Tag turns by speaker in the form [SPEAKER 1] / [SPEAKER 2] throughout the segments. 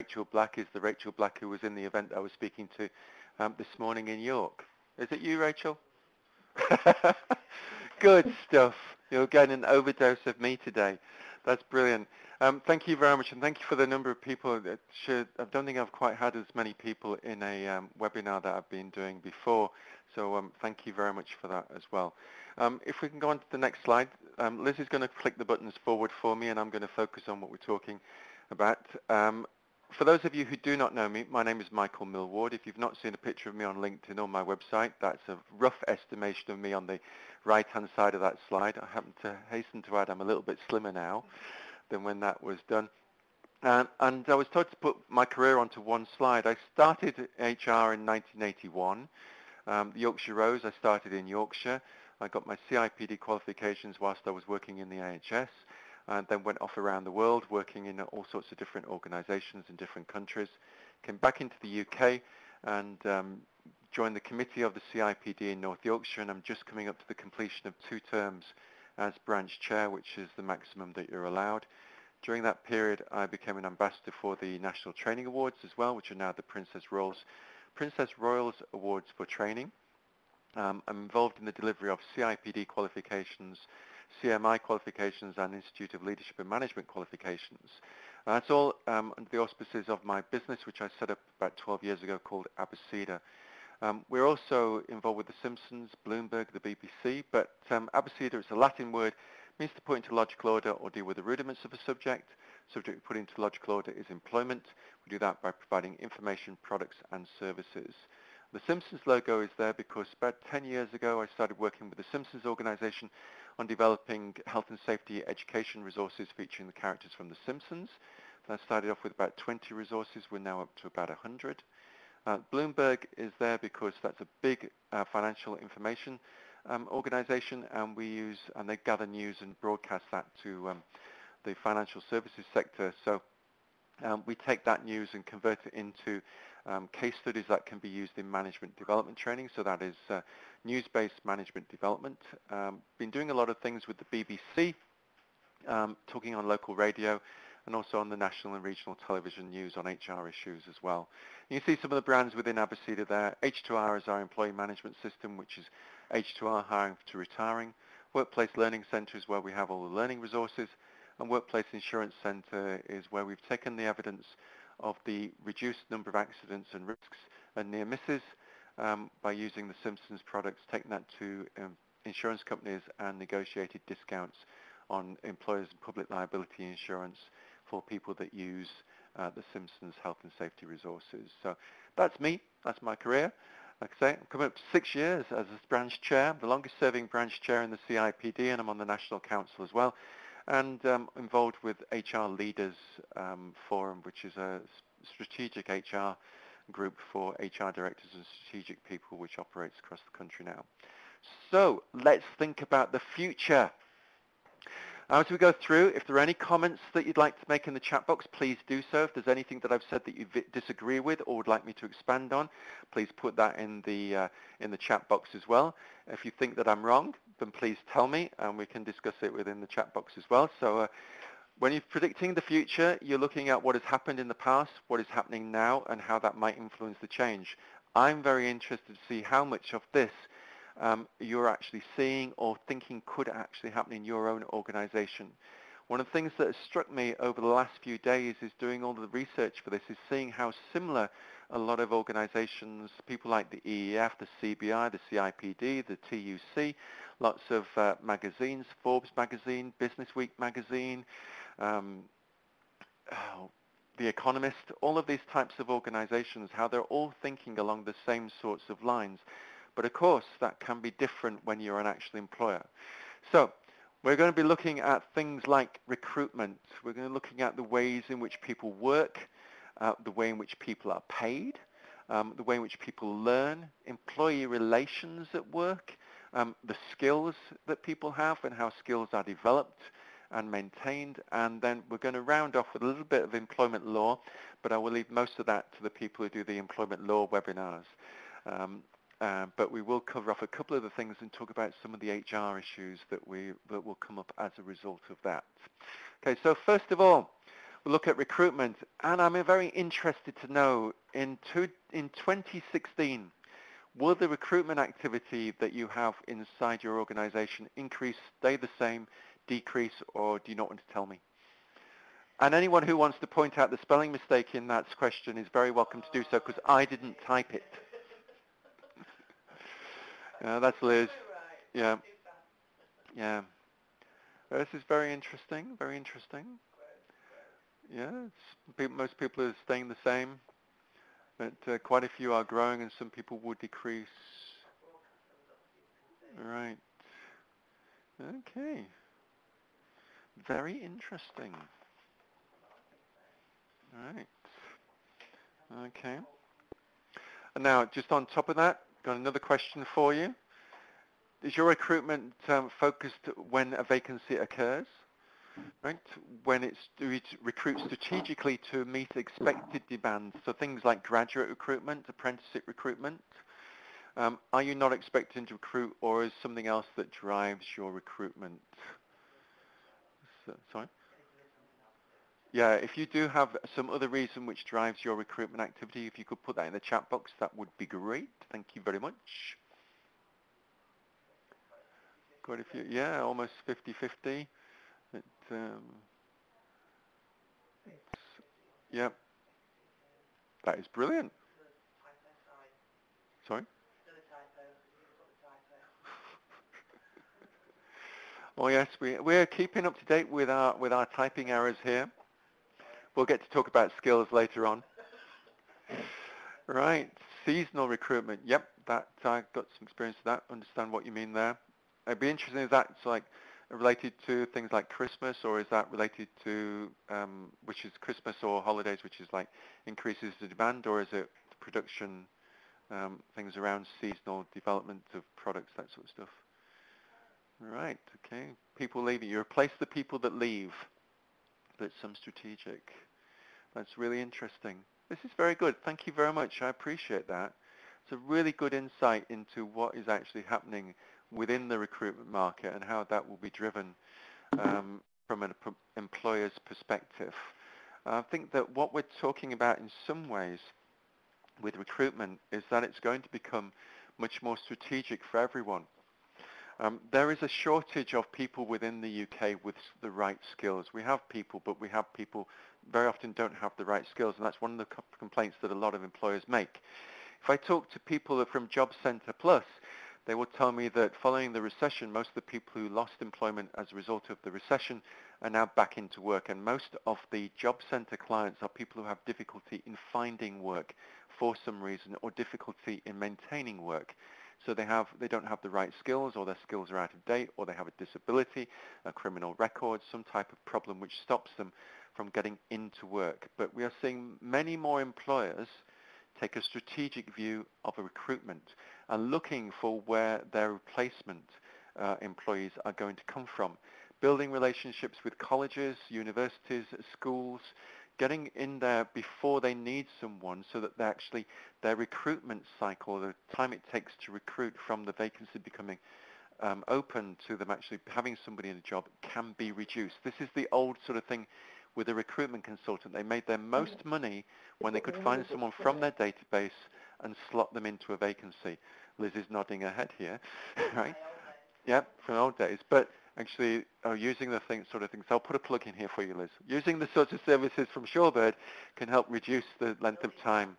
[SPEAKER 1] Rachel Black is the Rachel Black who was in the event I was speaking to um, this morning in York. Is it you, Rachel? Good stuff. You're getting an overdose of me today. That's brilliant. Um, thank you very much, and thank you for the number of people. That should, I don't think I've quite had as many people in a um, webinar that I've been doing before, so um, thank you very much for that as well. Um, if we can go on to the next slide, um, Liz is going to click the buttons forward for me, and I'm going to focus on what we're talking about. For those of you who do not know me, my name is Michael Millward. If you've not seen a picture of me on LinkedIn or my website, that's a rough estimation of me on the right-hand side of that slide. I happen to hasten to add I'm a little bit slimmer now than when that was done. Um, and I was told to put my career onto one slide. I started HR in 1981. Um, the Yorkshire Rose, I started in Yorkshire. I got my CIPD qualifications whilst I was working in the NHS and then went off around the world working in all sorts of different organizations in different countries. Came back into the UK and um, joined the committee of the CIPD in North Yorkshire and I'm just coming up to the completion of two terms as branch chair, which is the maximum that you're allowed. During that period, I became an ambassador for the National Training Awards as well, which are now the Princess Royals, Princess Royals Awards for Training. Um, I'm involved in the delivery of CIPD qualifications CMI qualifications and Institute of Leadership and Management qualifications. Uh, that's all um, under the auspices of my business, which I set up about 12 years ago called Abeceda. Um, we're also involved with The Simpsons, Bloomberg, the BBC, but um, Abeceda is a Latin word, means to put into logical order or deal with the rudiments of a subject. Subject put into logical order is employment. We do that by providing information, products, and services. The Simpsons logo is there because about 10 years ago I started working with the Simpsons organization on developing health and safety education resources featuring the characters from The Simpsons. That started off with about 20 resources. We're now up to about 100. Uh, Bloomberg is there because that's a big uh, financial information um, organization and we use and they gather news and broadcast that to um, the financial services sector. So um, we take that news and convert it into um, case studies that can be used in management development training. So that is uh, news-based management development. Um, been doing a lot of things with the BBC, um, talking on local radio, and also on the national and regional television news on HR issues as well. You see some of the brands within Abeceda there. H2R is our employee management system, which is H2R hiring to retiring. Workplace Learning Centre is where we have all the learning resources. And Workplace Insurance Centre is where we've taken the evidence of the reduced number of accidents and risks and near misses um, by using the Simpsons products, taking that to um, insurance companies and negotiated discounts on employers public liability insurance for people that use uh, the Simpsons health and safety resources. So that's me. That's my career. Like I say, I'm coming up to six years as a branch chair, the longest serving branch chair in the CIPD, and I'm on the National Council as well and um, involved with HR Leaders um, Forum, which is a strategic HR group for HR directors and strategic people which operates across the country now. So let's think about the future. As we go through, if there are any comments that you'd like to make in the chat box, please do so. If there's anything that I've said that you disagree with or would like me to expand on, please put that in the, uh, in the chat box as well. If you think that I'm wrong, then please tell me and we can discuss it within the chat box as well. So uh, when you're predicting the future, you're looking at what has happened in the past, what is happening now, and how that might influence the change. I'm very interested to see how much of this um, you're actually seeing or thinking could actually happen in your own organization. One of the things that has struck me over the last few days is doing all the research for this is seeing how similar a lot of organizations, people like the EEF, the CBI, the CIPD, the TUC, lots of uh, magazines, Forbes magazine, Business Week magazine, um, oh, The Economist, all of these types of organizations, how they're all thinking along the same sorts of lines. But of course, that can be different when you're an actual employer. So we're going to be looking at things like recruitment. We're going to be looking at the ways in which people work, uh, the way in which people are paid, um, the way in which people learn, employee relations at work, um, the skills that people have and how skills are developed and maintained. And then we're going to round off with a little bit of employment law, but I will leave most of that to the people who do the employment law webinars. Um, uh, but we will cover off a couple of the things and talk about some of the HR issues that, we, that will come up as a result of that. Okay, so first of all, we'll look at recruitment. And I'm very interested to know, in, two, in 2016, will the recruitment activity that you have inside your organization increase, stay the same, decrease, or do you not want to tell me? And anyone who wants to point out the spelling mistake in that question is very welcome to do so because I didn't type it. Yeah, that's Liz. Yeah. Yeah. This is very interesting, very interesting. Yeah, most people are staying the same, but uh, quite a few are growing and some people will decrease. Right. Okay. Very interesting. All right. Okay. And now, just on top of that, got another question for you. Is your recruitment um, focused when a vacancy occurs? Right? When it's to recruit strategically to meet expected demands, so things like graduate recruitment, apprenticeship recruitment. Um, are you not expecting to recruit or is something else that drives your recruitment? So, sorry? Yeah, if you do have some other reason which drives your recruitment activity, if you could put that in the chat box, that would be great. Thank you very much. Quite a few, yeah, almost 50-50. Um, yeah, that is brilliant. Sorry? oh yes, we, we're keeping up to date with our, with our typing errors here. We'll get to talk about skills later on. Right, seasonal recruitment. Yep, that I got some experience with that. Understand what you mean there. It'd be interesting if that's like related to things like Christmas, or is that related to um, which is Christmas or holidays, which is like increases the demand, or is it production um, things around seasonal development of products, that sort of stuff? Right. Okay. People leaving. You replace the people that leave, but some strategic. That's really interesting. This is very good. Thank you very much. I appreciate that. It's a really good insight into what is actually happening within the recruitment market and how that will be driven um, from an employer's perspective. I think that what we're talking about in some ways with recruitment is that it's going to become much more strategic for everyone. Um, there is a shortage of people within the UK with the right skills. We have people, but we have people very often don't have the right skills, and that's one of the co- complaints that a lot of employers make. If I talk to people from Job Centre Plus, they will tell me that following the recession, most of the people who lost employment as a result of the recession are now back into work, and most of the Job Centre clients are people who have difficulty in finding work for some reason or difficulty in maintaining work. So they have they don't have the right skills or their skills are out of date or they have a disability, a criminal record, some type of problem which stops them from getting into work. But we are seeing many more employers take a strategic view of a recruitment and looking for where their replacement uh, employees are going to come from. Building relationships with colleges, universities, schools, getting in there before they need someone so that actually their recruitment cycle, the time it takes to recruit from the vacancy becoming um, open to them actually having somebody in a job can be reduced. This is the old sort of thing with a recruitment consultant. They made their most money when they could find someone from their database and slot them into a vacancy. Liz is nodding her head here, right? Yeah, from old days. But actually uh, using the thing, sort of things. I'll put a plug in here for you, Liz. Using the sorts of services from Shorebird can help reduce the length of time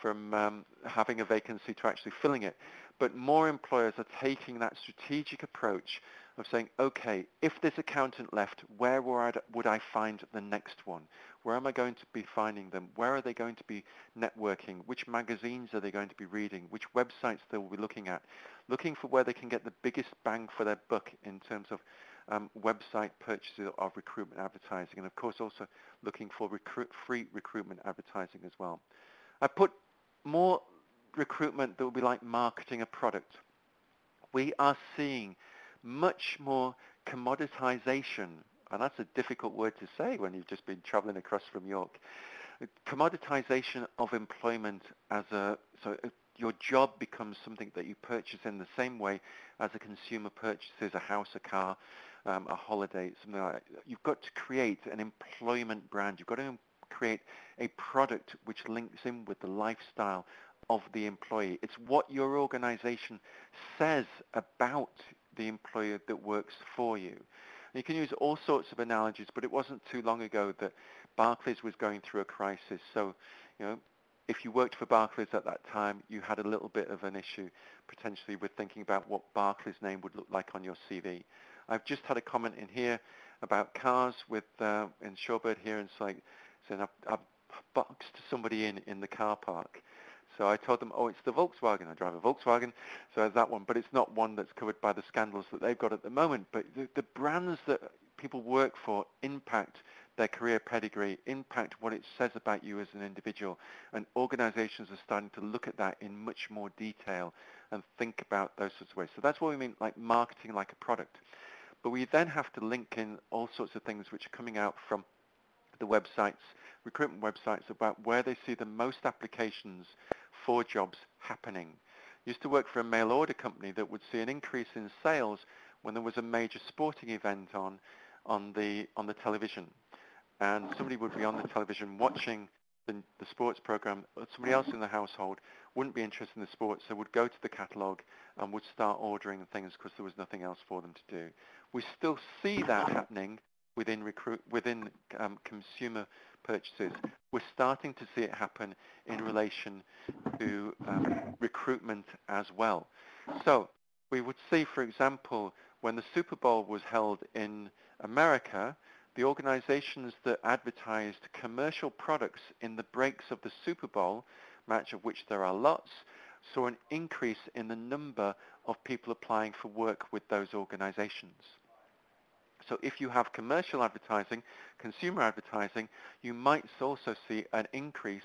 [SPEAKER 1] from um, having a vacancy to actually filling it. But more employers are taking that strategic approach of saying, okay, if this accountant left, where would I find the next one? Where am I going to be finding them? Where are they going to be networking? Which magazines are they going to be reading? Which websites they will be looking at? Looking for where they can get the biggest bang for their buck in terms of um, website purchases of recruitment advertising, and of course also looking for recruit, free recruitment advertising as well. I put more recruitment that will be like marketing a product. We are seeing much more commoditization, and that's a difficult word to say when you've just been traveling across from York. Commoditization of employment as a, so your job becomes something that you purchase in the same way as a consumer purchases a house, a car, um, a holiday, something like that. You've got to create an employment brand. You've got to create a product which links in with the lifestyle of the employee. It's what your organization says about the employer that works for you. And you can use all sorts of analogies, but it wasn't too long ago that Barclays was going through a crisis. So, you know, if you worked for Barclays at that time, you had a little bit of an issue potentially with thinking about what Barclays name would look like on your CV. I've just had a comment in here about cars with uh, in Shorebird here, and it's like saying I've, I've boxed somebody in in the car park. So I told them, oh, it's the Volkswagen. I drive a Volkswagen, so there's that one. But it's not one that's covered by the scandals that they've got at the moment. But the, the brands that people work for impact their career pedigree, impact what it says about you as an individual. And organizations are starting to look at that in much more detail and think about those sorts of ways. So that's what we mean like marketing like a product. But we then have to link in all sorts of things which are coming out from the websites, recruitment websites about where they see the most applications for jobs happening. Used to work for a mail order company that would see an increase in sales when there was a major sporting event on on the on the television and somebody would be on the television watching the, the sports program, somebody else in the household wouldn't be interested in the sports, so would go to the catalogue and would start ordering things because there was nothing else for them to do. We still see that happening within recruit within um, consumer purchases. We're starting to see it happen in relation to um, recruitment as well. So we would see, for example, when the Super Bowl was held in America, the organizations that advertised commercial products in the breaks of the Super Bowl, match of which there are lots, saw an increase in the number of people applying for work with those organizations. So if you have commercial advertising, consumer advertising, you might also see an increase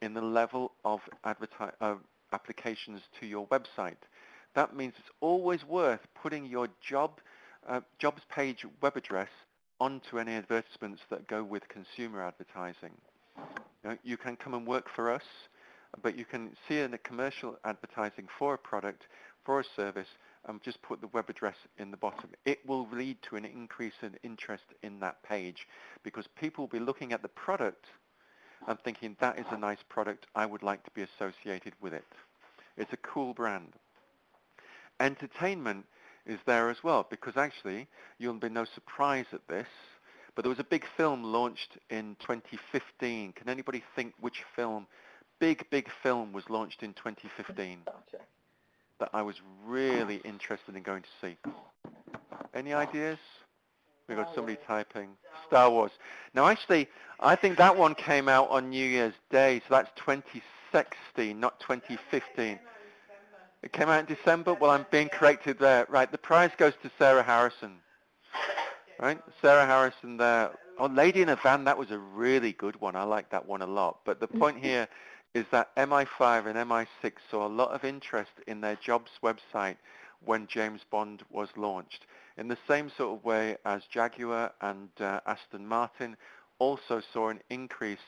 [SPEAKER 1] in the level of uh, applications to your website. That means it's always worth putting your job uh, jobs page web address onto any advertisements that go with consumer advertising. You, know, you can come and work for us, but you can see in the commercial advertising for a product, for a service, and just put the web address in the bottom. It will lead to an increase in interest in that page because people will be looking at the product and thinking that is a nice product, I would like to be associated with it. It's a cool brand. Entertainment is there as well because actually you'll be no surprise at this but there was a big film launched in 2015 can anybody think which film big big film was launched in 2015 okay. That I was really interested in going to see any ideas We've got somebody typing Star Wars now actually I think that one came out on New Year's Day so that's 2016 not 2015 it came out in December. Well, I'm being corrected there. Right, the prize goes to Sarah Harrison. Right, Sarah Harrison there. Oh, Lady in a Van, that was a really good one. I like that one a lot. But the point here is that MI5 and MI6 saw a lot of interest in their jobs website when James Bond was launched. In the same sort of way as Jaguar and uh, Aston Martin also saw an increase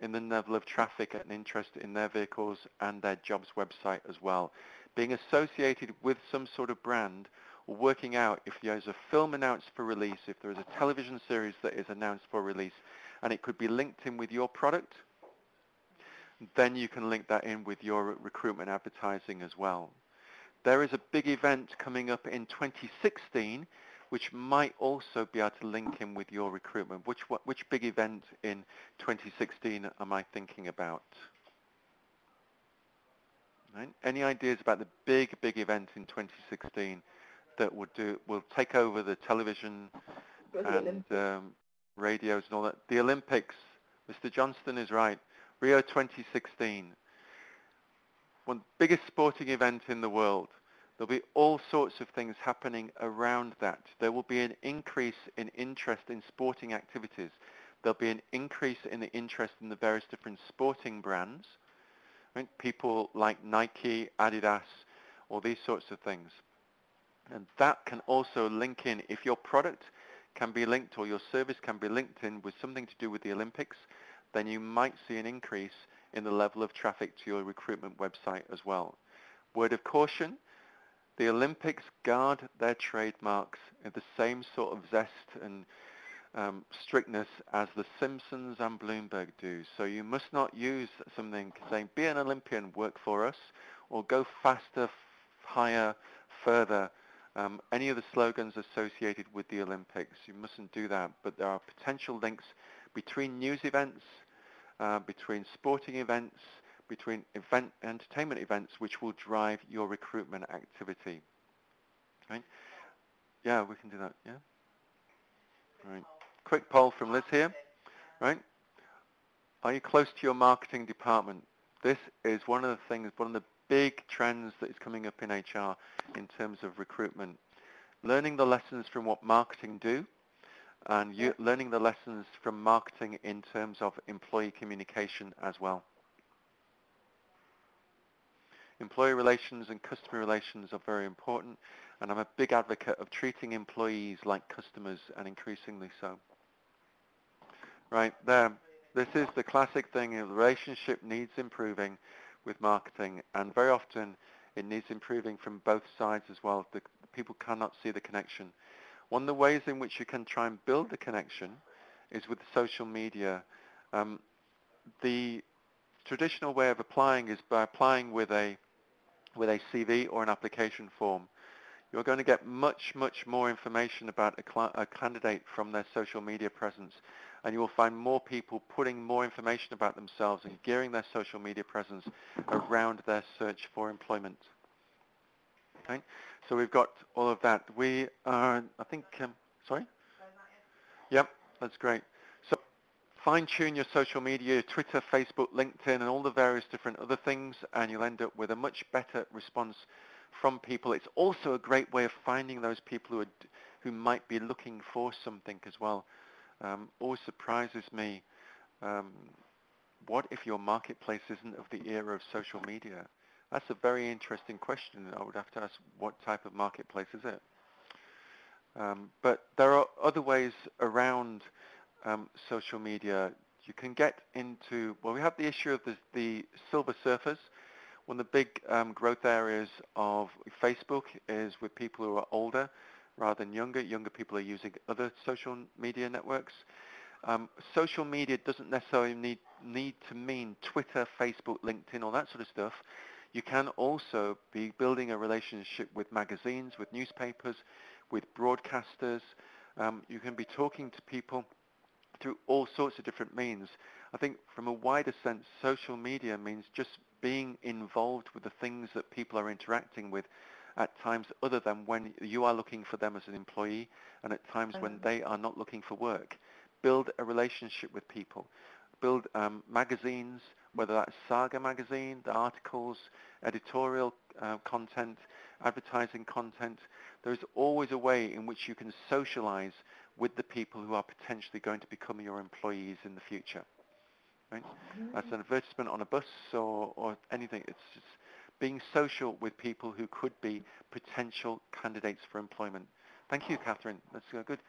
[SPEAKER 1] in the level of traffic and interest in their vehicles and their jobs website as well being associated with some sort of brand or working out if there's a film announced for release, if there is a television series that is announced for release, and it could be linked in with your product, then you can link that in with your recruitment advertising as well. There is a big event coming up in 2016 which might also be able to link in with your recruitment. Which, which big event in 2016 am I thinking about? Right? Any ideas about the big, big event in 2016 that would do will take over the television and um, radios and all that? The Olympics. Mr. Johnston is right. Rio 2016. One biggest sporting event in the world. There'll be all sorts of things happening around that. There will be an increase in interest in sporting activities. There'll be an increase in the interest in the various different sporting brands. Right? People like Nike, Adidas, all these sorts of things. And that can also link in, if your product can be linked or your service can be linked in with something to do with the Olympics, then you might see an increase in the level of traffic to your recruitment website as well. Word of caution, the Olympics guard their trademarks in the same sort of zest and um, strictness as The Simpsons and Bloomberg do. So you must not use something saying, be an Olympian, work for us, or go faster, higher, further. Um, any of the slogans associated with the Olympics, you mustn't do that. But there are potential links between news events, uh, between sporting events, between event entertainment events, which will drive your recruitment activity. Right? Yeah, we can do that. Yeah. Right. Quick poll from Liz here. Right. Are you close to your marketing department? This is one of the things, one of the big trends that is coming up in HR in terms of recruitment. Learning the lessons from what marketing do and you, learning the lessons from marketing in terms of employee communication as well. Employee relations and customer relations are very important and I'm a big advocate of treating employees like customers and increasingly so. Right there, this is the classic thing, the relationship needs improving with marketing and very often it needs improving from both sides as well. The, people cannot see the connection. One of the ways in which you can try and build the connection is with social media. Um, the traditional way of applying is by applying with a with a CV or an application form. You're going to get much, much more information about a, a, candidate from their social media presence. And you will find more people putting more information about themselves and gearing their social media presence around their search for employment. Okay? So we've got all of that. We are, I think, um, sorry? Yep, that's great So fine-tune your social media, Twitter, Facebook, LinkedIn, and all the various different other things, and you'll end up with a much better response from people. It's also a great way of finding those people who, are, who might be looking for something as well. Um, always surprises me, um, what if your marketplace isn't of the era of social media? That's a very interesting question. I would have to ask, what type of marketplace is it? Um, but there are other ways around um, social media, you can get into, well, we have the issue of the, the silver surfers. One of the big um, growth areas of Facebook is with people who are older rather than younger. Younger people are using other social media networks. Um, social media doesn't necessarily need, need to mean Twitter, Facebook, LinkedIn, all that sort of stuff. You can also be building a relationship with magazines, with newspapers, with broadcasters. Um, you can be talking to people through all sorts of different means. I think from a wider sense, social media means just being involved with the things that people are interacting with at times other than when you are looking for them as an employee and at times when mm-hmm. they are not looking for work. Build a relationship with people. Build um, magazines, whether that's Saga magazine, the articles, editorial uh, content, advertising content. There's always a way in which you can socialize with the people who are potentially going to become your employees in the future. Right? That's an advertisement on a bus or, or anything. It's just being social with people who could be potential candidates for employment. Thank you, Catherine. That's uh, good.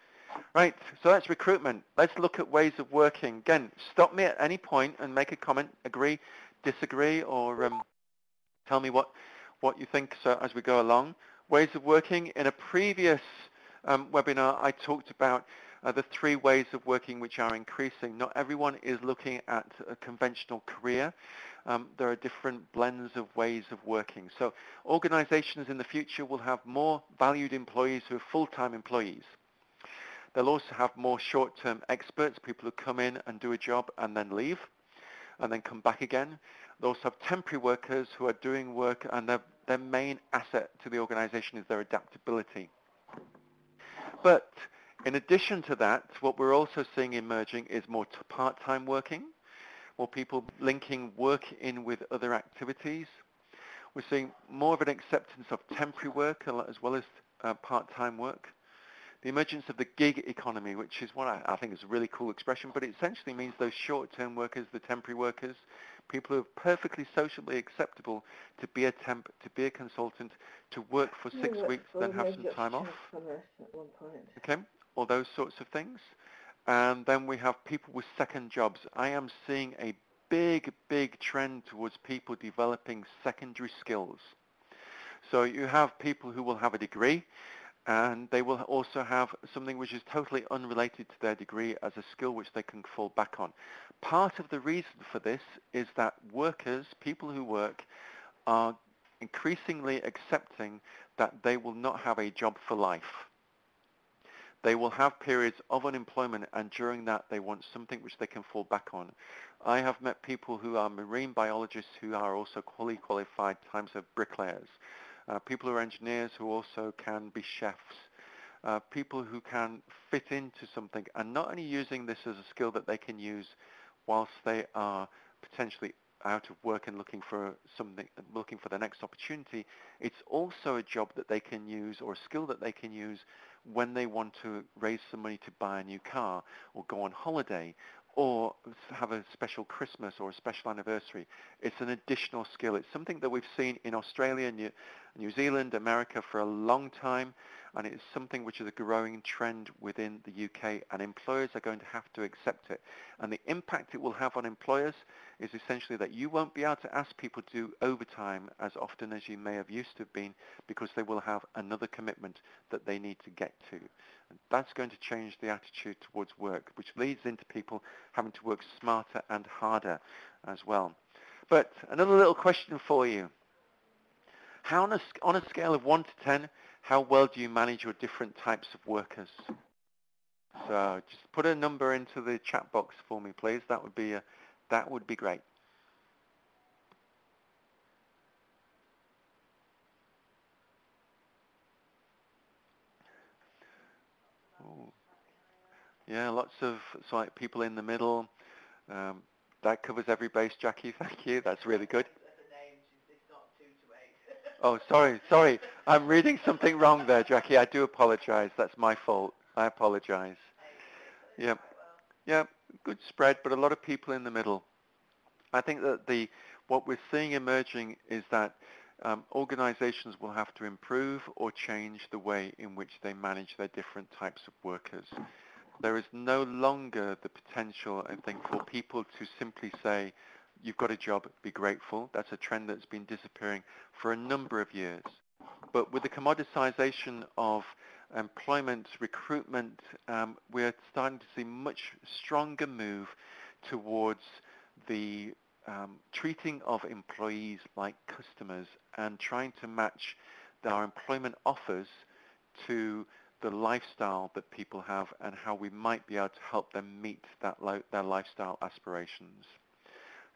[SPEAKER 1] Right, so that's recruitment. Let's look at ways of working. Again, stop me at any point and make a comment, agree, disagree, or um, tell me what, what you think so, as we go along. Ways of working. In a previous um, webinar, I talked about uh, the three ways of working which are increasing. Not everyone is looking at a conventional career. Um, there are different blends of ways of working. So organizations in the future will have more valued employees who are full-time employees. They'll also have more short-term experts, people who come in and do a job and then leave and then come back again. They'll also have temporary workers who are doing work and their, their main asset to the organization is their adaptability. But in addition to that, what we're also seeing emerging is more part-time working, more people linking work in with other activities. We're seeing more of an acceptance of temporary work as well as uh, part-time work. The emergence of the gig economy, which is what I, I think is a really cool expression, but it essentially means those short-term workers, the temporary workers, people who are perfectly socially acceptable to be a temp, to be a consultant, to work for six yeah, weeks, then have some time off. Okay, all those sorts of things. And then we have people with second jobs. I am seeing a big, big trend towards people developing secondary skills. So you have people who will have a degree and they will also have something which is totally unrelated to their degree as a skill which they can fall back on. Part of the reason for this is that workers, people who work, are increasingly accepting that they will not have a job for life. They will have periods of unemployment and during that they want something which they can fall back on. I have met people who are marine biologists who are also fully qualified times of bricklayers uh, people who are engineers who also can be chefs, uh, people who can fit into something and not only using this as a skill that they can use whilst they are potentially out of work and looking for something, looking for the next opportunity, it's also a job that they can use or a skill that they can use when they want to raise some money to buy a new car or go on holiday or have a special Christmas or a special anniversary. It's an additional skill. It's something that we've seen in Australia, New, New Zealand, America for a long time, and it's something which is a growing trend within the UK, and employers are going to have to accept it. And the impact it will have on employers is essentially that you won't be able to ask people to do overtime as often as you may have used to have been because they will have another commitment that they need to get to. And that's going to change the attitude towards work, which leads into people having to work smarter and harder as well. But another little question for you. How on a, on a scale of 1 to 10, how well do you manage your different types of workers? So just put a number into the chat box for me, please. That would be a, that would be great. Ooh. Yeah, lots of so like people in the middle. Um, that covers every base, Jackie. Thank you. That's really good. oh, sorry, sorry. I'm reading something wrong there, Jackie. I do apologize. That's my fault. I apologize. Yep. yeah, good spread, but a lot of people in the middle. I think that the what we're seeing emerging is that um, organizations will have to improve or change the way in which they manage their different types of workers. There is no longer the potential, I think, for people to simply say, you've got a job, be grateful. That's a trend that's been disappearing for a number of years. But with the commoditization of employment, recruitment, um, we're starting to see much stronger move towards the um, treating of employees like customers and trying to match our employment offers to the lifestyle that people have and how we might be able to help them meet that their lifestyle aspirations.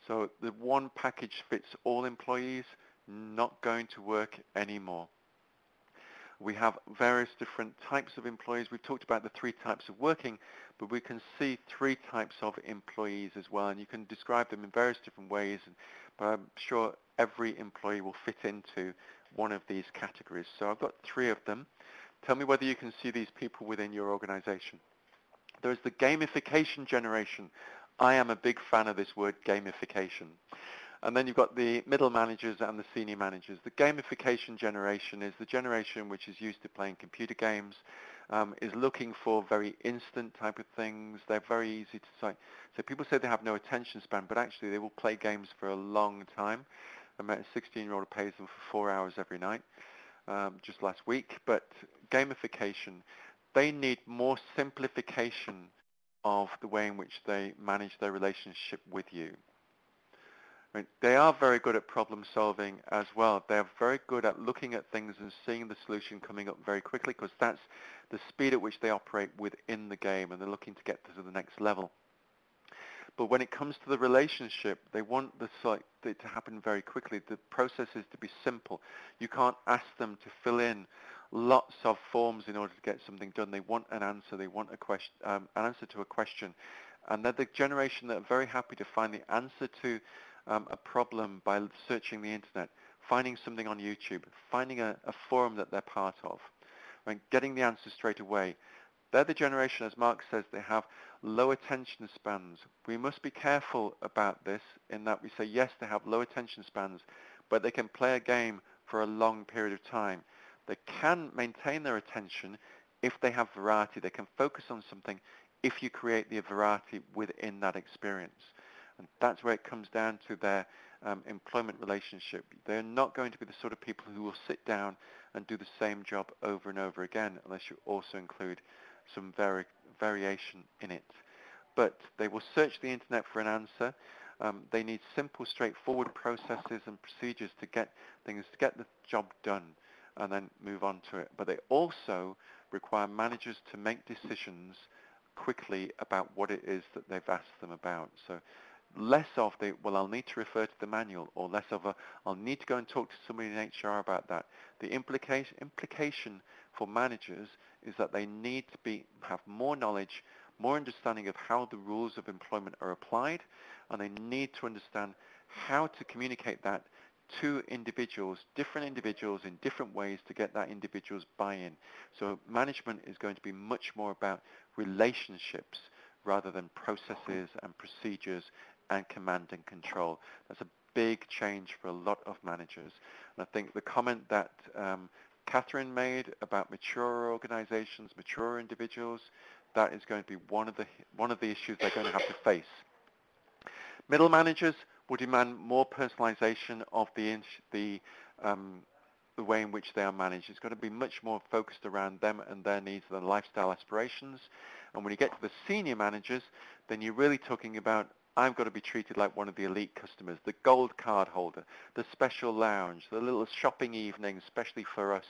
[SPEAKER 1] So the one package fits all employees, not going to work anymore. We have various different types of employees. We've talked about the three types of working, but we can see three types of employees as well, and you can describe them in various different ways, but I'm sure every employee will fit into one of these categories. So I've got three of them. Tell me whether you can see these people within your organization. There's the gamification generation. I am a big fan of this word gamification. And then you've got the middle managers and the senior managers. The gamification generation is the generation which is used to playing computer games, um, is looking for very instant type of things. They're very easy to say. So people say they have no attention span, but actually they will play games for a long time. I met a 16-year-old who pays them for four hours every night um, just last week. But gamification, they need more simplification of the way in which they manage their relationship with you. They are very good at problem solving as well. They are very good at looking at things and seeing the solution coming up very quickly because that's the speed at which they operate within the game and they're looking to get to the next level. But when it comes to the relationship, they want the site to happen very quickly. The process is to be simple. You can't ask them to fill in lots of forms in order to get something done. They want an answer. They want a question, um, an answer to a question. And they're the generation that are very happy to find the answer to um, a problem by searching the internet, finding something on YouTube, finding a, a forum that they're part of, and getting the answer straight away. They're the generation, as Mark says, they have low attention spans. We must be careful about this in that we say, yes, they have low attention spans, but they can play a game for a long period of time. They can maintain their attention if they have variety. They can focus on something if you create the variety within that experience. And that's where it comes down to their um, employment relationship. They're not going to be the sort of people who will sit down and do the same job over and over again unless you also include some vari- variation in it. But they will search the internet for an answer. Um, they need simple, straightforward processes and procedures to get things, to get the job done and then move on to it. But they also require managers to make decisions quickly about what it is that they've asked them about. So less of the, well, I'll need to refer to the manual, or less of a, I'll need to go and talk to somebody in HR about that. The implication, implication for managers is that they need to be, have more knowledge, more understanding of how the rules of employment are applied, and they need to understand how to communicate that to individuals, different individuals in different ways to get that individual's buy-in. So management is going to be much more about relationships rather than processes and procedures and command and control. That's a big change for a lot of managers. And I think the comment that um, Catherine made about mature organizations, mature individuals, that is going to be one of the one of the issues they're going to have to face. Middle managers will demand more personalization of the the um, the way in which they are managed. It's going to be much more focused around them and their needs and their lifestyle aspirations. And when you get to the senior managers, then you're really talking about I've got to be treated like one of the elite customers, the gold card holder, the special lounge, the little shopping evening, especially for us,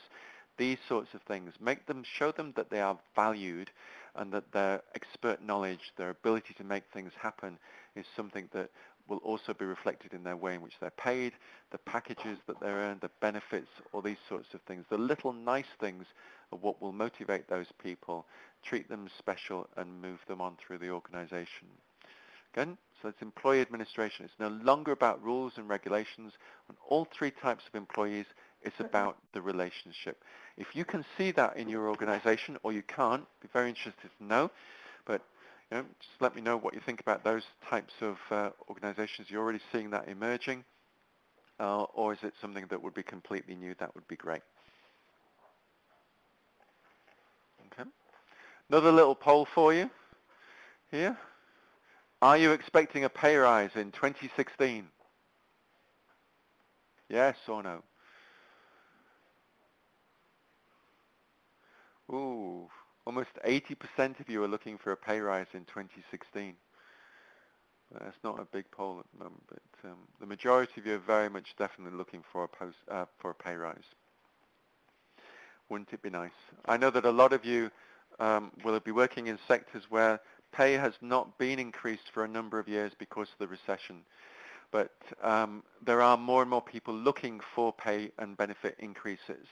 [SPEAKER 1] these sorts of things. Make them, show them that they are valued and that their expert knowledge, their ability to make things happen is something that will also be reflected in their way in which they're paid, the packages that they earn, the benefits, all these sorts of things. The little nice things are what will motivate those people, treat them special and move them on through the organization. Again, so it's employee administration. It's no longer about rules and regulations. On all three types of employees, it's about the relationship. If you can see that in your organization, or you can't, be very interested to know. But you know, just let me know what you think about those types of uh, organizations. You're already seeing that emerging, uh, or is it something that would be completely new? That would be great. Okay. Another little poll for you here. Are you expecting a pay rise in 2016? Yes or no? Ooh, almost 80% of you are looking for a pay rise in 2016. That's not a big poll at the moment, but um, the majority of you are very much definitely looking for a post uh, for a pay rise. Wouldn't it be nice? I know that a lot of you um, will be working in sectors where pay has not been increased for a number of years because of the recession. But um, there are more and more people looking for pay and benefit increases.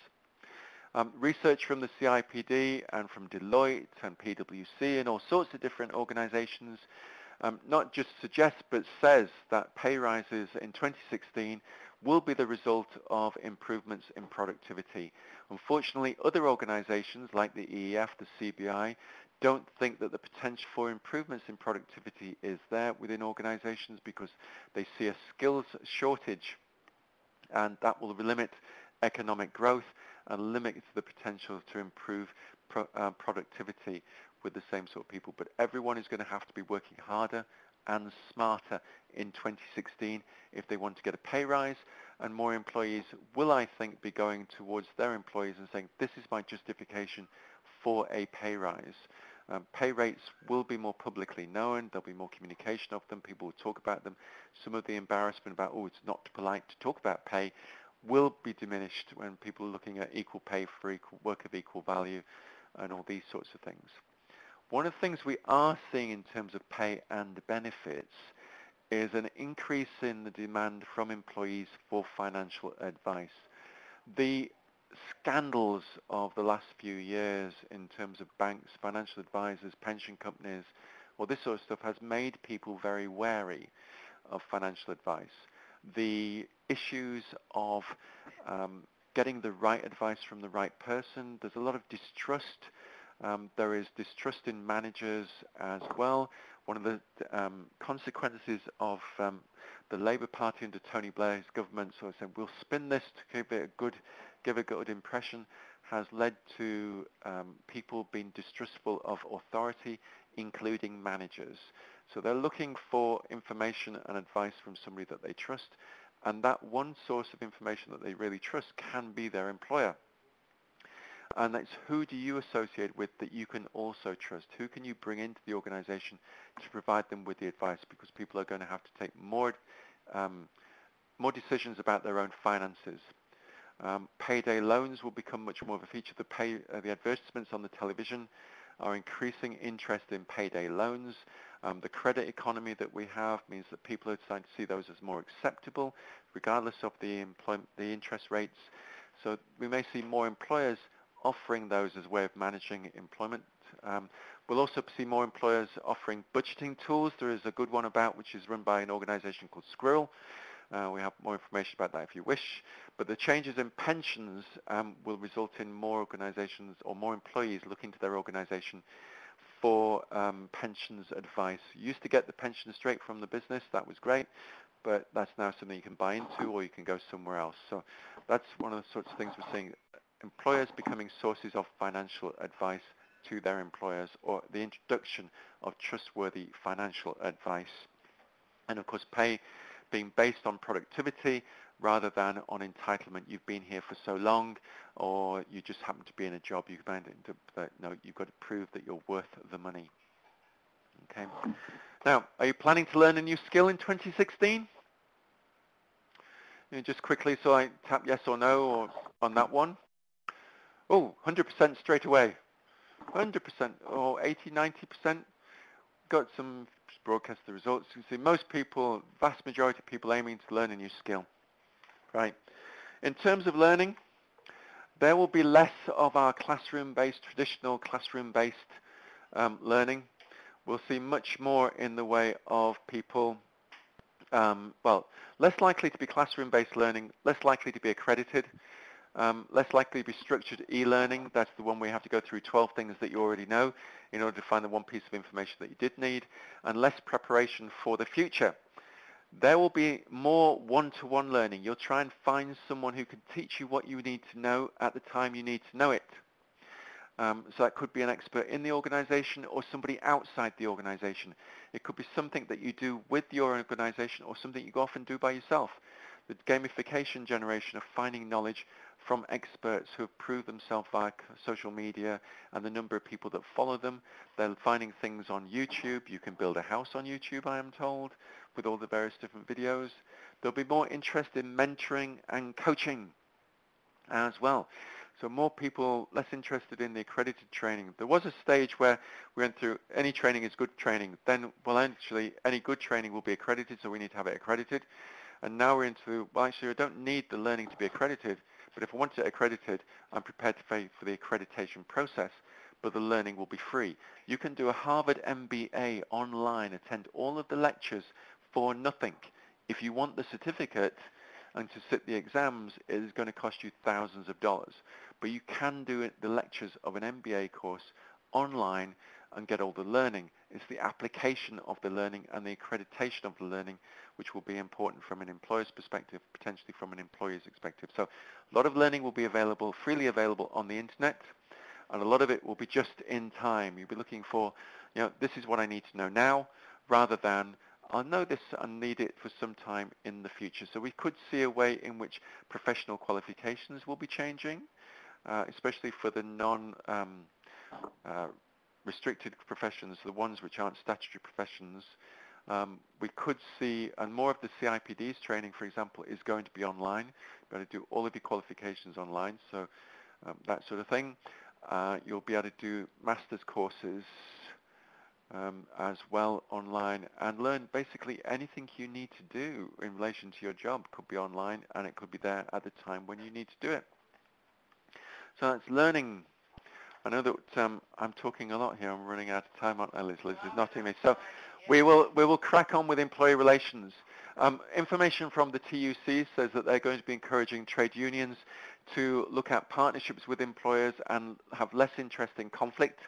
[SPEAKER 1] Um, research from the CIPD and from Deloitte and PwC and all sorts of different organizations um, not just suggests but says that pay rises in 2016 will be the result of improvements in productivity. Unfortunately, other organizations like the EEF, the CBI, don't think that the potential for improvements in productivity is there within organizations because they see a skills shortage and that will limit economic growth and limit the potential to improve pro, uh, productivity with the same sort of people. But everyone is going to have to be working harder and smarter in 2016 if they want to get a pay rise and more employees will, I think, be going towards their employees and saying, this is my justification for a pay rise. Um, pay rates will be more publicly known. There'll be more communication of them. People will talk about them. Some of the embarrassment about, oh, it's not polite to talk about pay will be diminished when people are looking at equal pay for equal work of equal value and all these sorts of things. One of the things we are seeing in terms of pay and benefits is an increase in the demand from employees for financial advice. The scandals of the last few years in terms of banks, financial advisors, pension companies, all this sort of stuff has made people very wary of financial advice. The issues of um, getting the right advice from the right person, there's a lot of distrust. Um, there is distrust in managers as well. One of the um, consequences of um, the Labour Party under Tony Blair's government sort of said, we'll spin this to give it a good give a good impression has led to um, people being distrustful of authority, including managers. So they're looking for information and advice from somebody that they trust. and that one source of information that they really trust can be their employer. And that's who do you associate with that you can also trust? Who can you bring into the organization to provide them with the advice? Because people are going to have to take more, um, more decisions about their own finances. Um, payday loans will become much more of a feature. The, pay, uh, the advertisements on the television are increasing interest in payday loans. Um, the credit economy that we have means that people are starting to see those as more acceptable, regardless of the, the interest rates. So we may see more employers offering those as a way of managing employment. Um, we'll also see more employers offering budgeting tools. There is a good one about which is run by an organization called Squirrel. Uh, we have more information about that if you wish. But the changes in pensions um, will result in more organizations or more employees looking to their organization for um, pensions advice. You used to get the pension straight from the business. That was great. But that's now something you can buy into or you can go somewhere else. So that's one of the sorts of things we're seeing employers becoming sources of financial advice to their employers or the introduction of trustworthy financial advice. And of course, pay being based on productivity rather than on entitlement. You've been here for so long or you just happen to be in a job you find that no, you've got to prove that you're worth the money. Okay. Now, are you planning to learn a new skill in 2016? You know, just quickly, so I tap yes or no or on that one. Oh, 100% straight away. 100% or 80, 90%. Got some broadcast the results. You see most people, vast majority of people aiming to learn a new skill. Right. In terms of learning, there will be less of our classroom-based, traditional classroom-based um, learning. We'll see much more in the way of people, um, well, less likely to be classroom-based learning, less likely to be accredited, um, less likely to be structured e-learning. That's the one where you have to go through 12 things that you already know in order to find the one piece of information that you did need, and less preparation for the future. There will be more one-to-one learning. You'll try and find someone who can teach you what you need to know at the time you need to know it. Um, so that could be an expert in the organization or somebody outside the organization. It could be something that you do with your organization or something you often do by yourself. The gamification generation of finding knowledge from experts who have proved themselves via social media and the number of people that follow them. They're finding things on YouTube. You can build a house on YouTube, I am told, with all the various different videos. There'll be more interest in mentoring and coaching as well. So more people less interested in the accredited training. There was a stage where we went through any training is good training. Then, well, actually, any good training will be accredited, so we need to have it accredited. And now we're into, well, actually, I don't need the learning to be accredited. But if I want to it accredited, I'm prepared to pay for the accreditation process, but the learning will be free. You can do a Harvard MBA online, attend all of the lectures for nothing. If you want the certificate and to sit the exams, it is going to cost you thousands of dollars. But you can do it, the lectures of an MBA course online and get all the learning. It's the application of the learning and the accreditation of the learning which will be important from an employer's perspective, potentially from an employer's perspective. So a lot of learning will be available, freely available on the internet, and a lot of it will be just in time. You'll be looking for, you know, this is what I need to know now, rather than I'll know this and need it for some time in the future. So we could see a way in which professional qualifications will be changing, uh, especially for the non um, uh, restricted professions, the ones which aren't statutory professions, um, we could see, and more of the CIPD's training, for example, is going to be online. You're going to do all of your qualifications online, so um, that sort of thing. Uh, you'll be able to do master's courses um, as well online and learn basically anything you need to do in relation to your job could be online and it could be there at the time when you need to do it. So that's learning. I know that um, I'm talking a lot here. I'm running out of time, aren't I, Liz? Liz is nodding me. So we will, we will crack on with employee relations. Um, information from the TUC says that they're going to be encouraging trade unions to look at partnerships with employers and have less interest in conflict.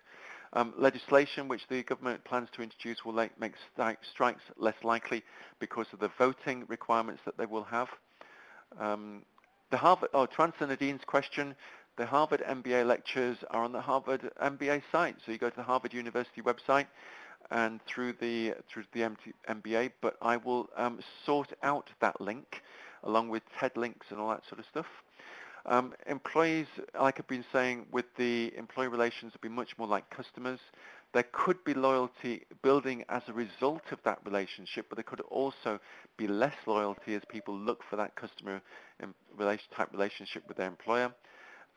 [SPEAKER 1] Um, legislation which the government plans to introduce will make strikes less likely because of the voting requirements that they will have. Um, the Harvard, oh, Nadine's question, the Harvard MBA lectures are on the Harvard MBA site. So you go to the Harvard University website and through the through the MBA, but I will um, sort out that link along with TED links and all that sort of stuff. Um, employees, like I've been saying, with the employee relations will be much more like customers. There could be loyalty building as a result of that relationship, but there could also be less loyalty as people look for that customer type relationship with their employer.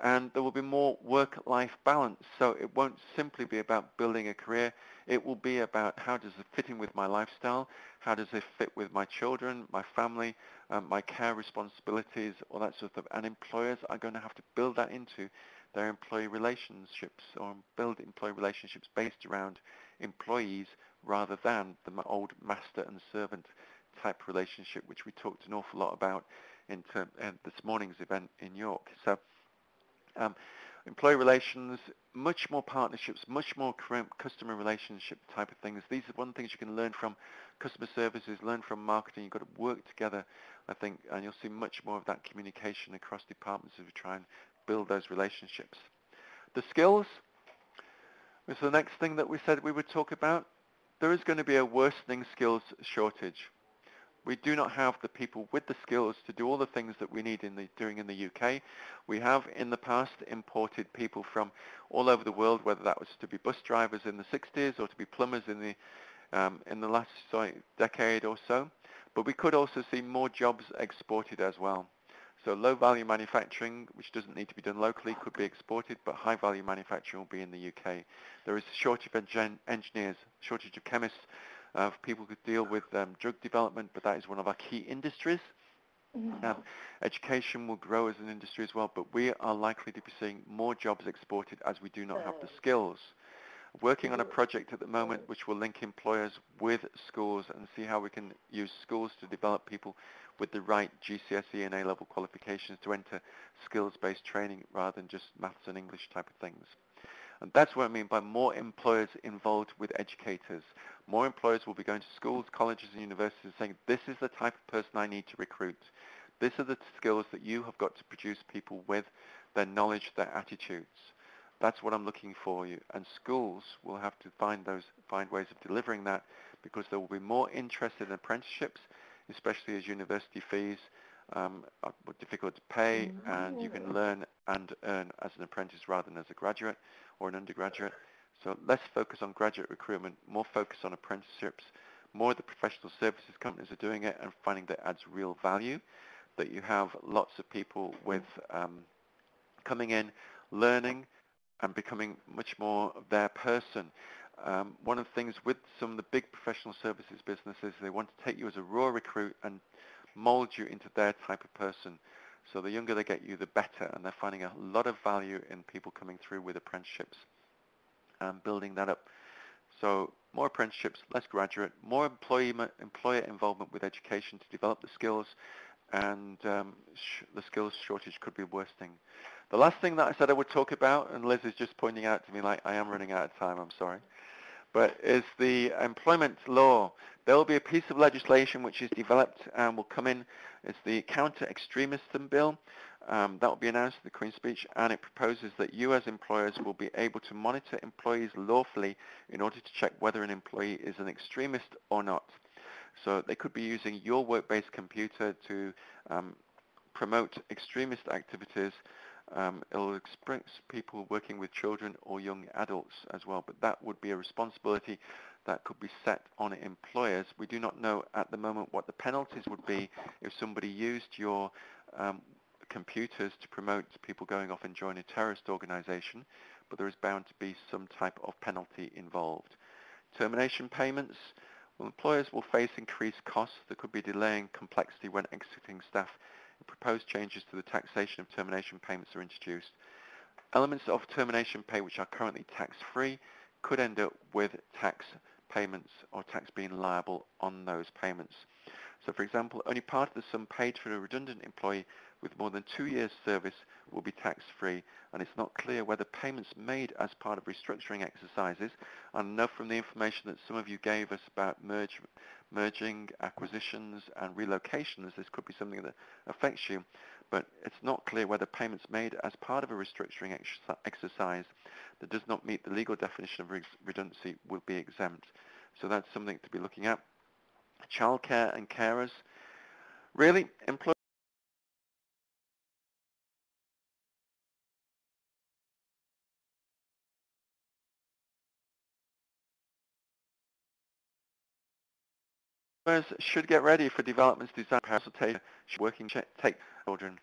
[SPEAKER 1] And there will be more work-life balance. So it won't simply be about building a career. It will be about how does it fit in with my lifestyle? How does it fit with my children, my family, um, my care responsibilities, all that sort of stuff. And employers are going to have to build that into their employee relationships or build employee relationships based around employees rather than the old master and servant type relationship, which we talked an awful lot about in, term, in this morning's event in York. So um, employee relations, much more partnerships, much more customer relationship type of things. These are one of the things you can learn from customer services, learn from marketing. You've got to work together, I think, and you'll see much more of that communication across departments as we try and build those relationships. The skills was the next thing that we said we would talk about. There is going to be a worsening skills shortage. We do not have the people with the skills to do all the things that we need in the, doing in the UK. We have in the past imported people from all over the world, whether that was to be bus drivers in the 60s or to be plumbers in the um, in the last sorry, decade or so. But we could also see more jobs exported as well. So low-value manufacturing, which doesn't need to be done locally, could be exported, but high-value manufacturing will be in the UK. There is a shortage of engineers, shortage of chemists, of people who deal with um, drug development, but that is one of our key industries. Mm-hmm. Um, education will grow as an industry as well, but we are likely to be seeing more jobs exported as we do not have the skills. Working on a project at the moment which will link employers with schools and see how we can use schools to develop people with the right GCSE and A-level qualifications to enter skills-based training rather than just maths and English type of things. And that's what I mean by more employers involved with educators. More employers will be going to schools, colleges, and universities saying, this is the type of person I need to recruit. These are the skills that you have got to produce people with, their knowledge, their attitudes. That's what I'm looking for you. And schools will have to find those find ways of delivering that because there will be more interest in apprenticeships, especially as university fees um, are difficult to pay and you can learn and earn as an apprentice rather than as a graduate or an undergraduate. So less focus on graduate recruitment, more focus on apprenticeships. More of the professional services companies are doing it and finding that adds real value, that you have lots of people with um, coming in, learning, and becoming much more their person. Um, one of the things with some of the big professional services businesses, they want to take you as a raw recruit and mold you into their type of person. So the younger they get you, the better, and they're finding a lot of value in people coming through with apprenticeships and building that up. So more apprenticeships, less graduate, more employee, employer involvement with education to develop the skills, and um, the skills shortage could be worsening. The last thing that I said I would talk about, and Liz is just pointing out to me like I am running out of time, I'm sorry, but is the employment law. There will be a piece of legislation which is developed and will come in. It's the Counter-Extremism Bill. Um, that will be announced in the Queen's Speech, and it proposes that you as employers will be able to monitor employees lawfully in order to check whether an employee is an extremist or not. So they could be using your work-based computer to um, promote extremist activities. Um, it'll express people working with children or young adults as well, but that would be a responsibility that could be set on employers. We do not know at the moment what the penalties would be if somebody used your um, computers to promote people going off and join a terrorist organization, but there is bound to be some type of penalty involved. Termination payments, well, employers will face increased costs. There could be delaying complexity when exiting staff. Proposed changes to the taxation of termination payments are introduced. Elements of termination pay which are currently tax-free could end up with tax payments or tax being liable on those payments. So for example, only part of the sum paid for a redundant employee with more than two years service will be tax-free and it's not clear whether payments made as part of restructuring exercises, I know from the information that some of you gave us about merge, merging, acquisitions and relocations, this could be something that affects you, but it's not clear whether payments made as part of a restructuring ex exercise that does not meet the legal definition of redundancy will be exempt. So that's something to be looking at. Childcare and carers. Really, employers employers should get ready for developments designed for working take children.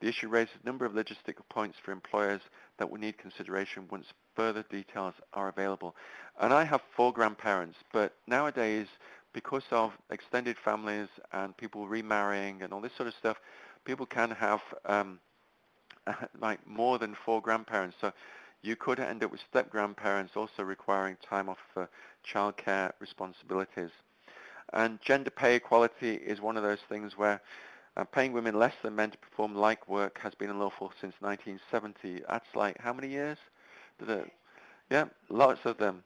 [SPEAKER 1] The issue raises a number of logistical points for employers that will need consideration once further details are available. And I have four grandparents, but nowadays, because of extended families and people remarrying and all this sort of stuff, people can have um, like more than four grandparents. So you could end up with step-grandparents also requiring time off for childcare responsibilities. And gender pay equality is one of those things where uh, paying women less than men to perform like work has been unlawful since 1970. That's like how many years? Yeah, lots of them.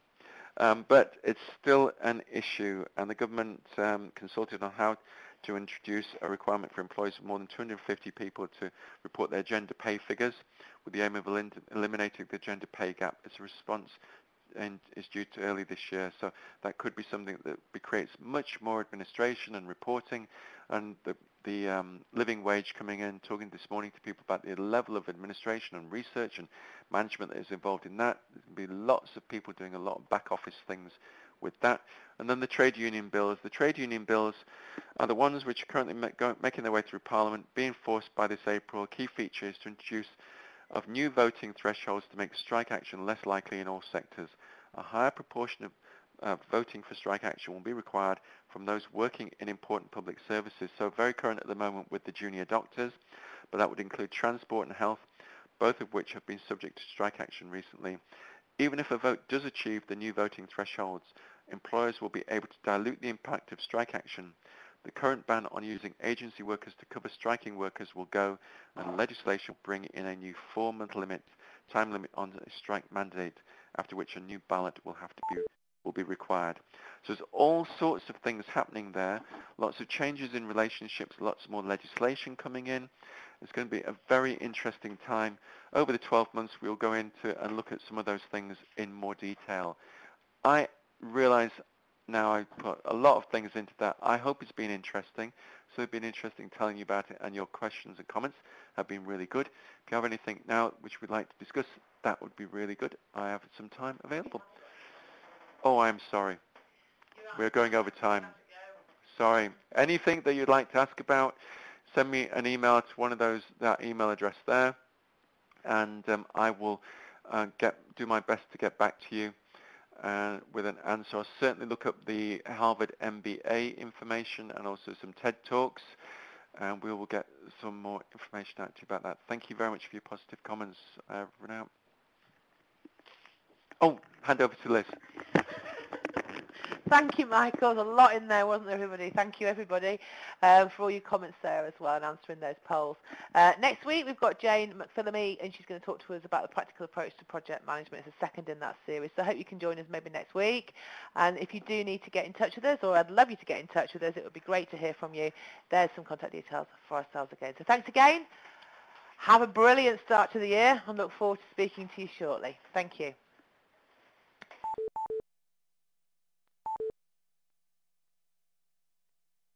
[SPEAKER 1] Um, but it's still an issue, and the government um, consulted on how to introduce a requirement for employees of more than 250 people to report their gender pay figures with the aim of eliminating the gender pay gap as a response and is due to early this year. So that could be something that creates much more administration and reporting and the, the um, living wage coming in, talking this morning to people about the level of administration and research and management that is involved in that. There'll be lots of people doing a lot of back office things with that. And then the trade union bills. The trade union bills are the ones which are currently making their way through Parliament, being forced by this April. Key feature is to introduce of new voting thresholds to make strike action less likely in all sectors. A higher proportion of uh, voting for strike action will be required from those working in important public services. So very current at the moment with the junior doctors, but that would include transport and health, both of which have been subject to strike action recently. Even if a vote does achieve the new voting thresholds, employers will be able to dilute the impact of strike action the current ban on using agency workers to cover striking workers will go, and legislation will bring in a new four-month limit, time limit on a strike mandate, after which a new ballot will have to be will be required. So there's all sorts of things happening there, lots of changes in relationships, lots more legislation coming in. It's going to be a very interesting time. Over the 12 months, we'll go into and look at some of those things in more detail. I realize now I put a lot of things into that. I hope it's been interesting. So it's been interesting telling you about it and your questions and comments have been really good. If you have anything now which we'd like to discuss, that would be really good. I have some time available. Oh, I'm sorry. We're going over time. Sorry. Anything that you'd like to ask about, send me an email to one of those, that email address there, and um, I will uh, get do my best to get back to you uh, with an answer. I'll certainly look up the Harvard MBA information and also some TED Talks, and we will get some more information out to you about that. Thank you very much for your positive comments, uh, Renaud. Oh, hand over to Liz.
[SPEAKER 2] Thank you, Michael. There's a lot in there, wasn't there, everybody? Thank you, everybody, uh, for all your comments there as well and answering those polls. Uh, next week, we've got Jane McPhillamy, and she's going to talk to us about the practical approach to project management. It's the second in that series. So I hope you can join us maybe next week. And if you do need to get in touch with us, or I'd love you to get in touch with us, it would be great to hear from you. There's some contact details for ourselves again. So thanks again. Have a brilliant start to the year and look forward to speaking to you shortly. Thank you.